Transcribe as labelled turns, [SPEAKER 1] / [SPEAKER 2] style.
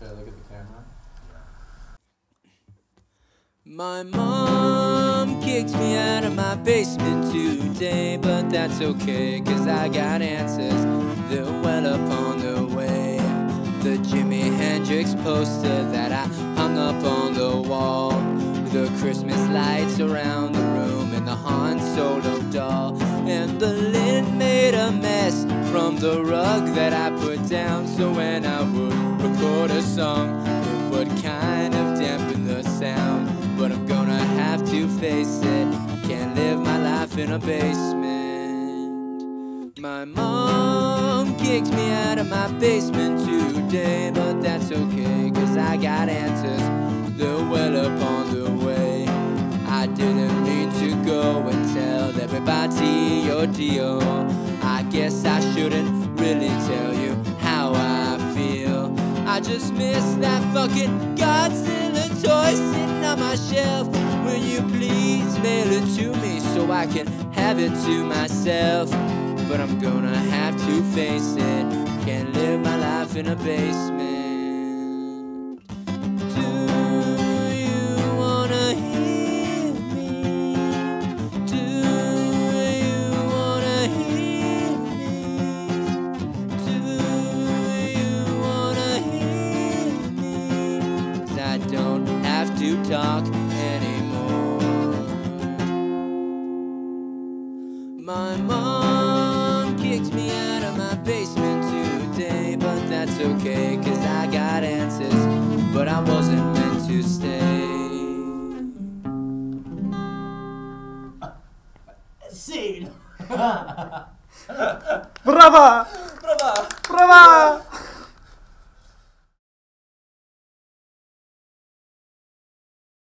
[SPEAKER 1] Should I look at the camera?
[SPEAKER 2] My mom kicked me out of my basement today, but that's okay, cause I got answers. They're well up on the way. The Jimi Hendrix poster that I hung up on the wall. The Christmas lights around the room, and the Han Solo doll. And the lid made a mess from the rug that I put down. So when I song, it would kind of dampen the sound. But I'm gonna have to face it. Can't live my life in a basement. My mom kicked me out of my basement today, but that's okay, cause I got answers. They're well up on the way. I didn't mean to go and tell everybody your deal. I guess I shouldn't really tell you. I just miss that fucking Godzilla toy sitting on my shelf. Will you please mail it to me so I can have it to myself? But I'm gonna have to face it. Can't live my life in a basement. To talk anymore. My mom kicked me out of my basement today, but that's okay, cause I got answers, but I wasn't meant to stay.
[SPEAKER 3] Scene!
[SPEAKER 4] Brawa!
[SPEAKER 3] Brawa!
[SPEAKER 4] Brawa!